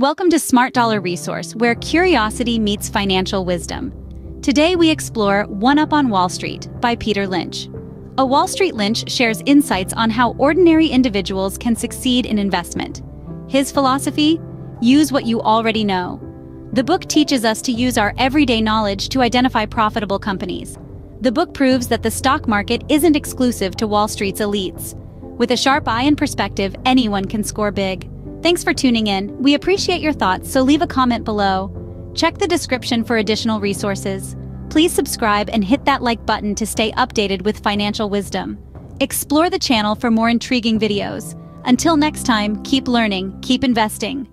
Welcome to Smart Dollar Resource, where curiosity meets financial wisdom. Today we explore One Up on Wall Street by Peter Lynch. A Wall Street Lynch shares insights on how ordinary individuals can succeed in investment. His philosophy? Use what you already know. The book teaches us to use our everyday knowledge to identify profitable companies. The book proves that the stock market isn't exclusive to Wall Street's elites. With a sharp eye and perspective, anyone can score big. Thanks for tuning in. We appreciate your thoughts, so leave a comment below. Check the description for additional resources. Please subscribe and hit that like button to stay updated with financial wisdom. Explore the channel for more intriguing videos. Until next time, keep learning, keep investing.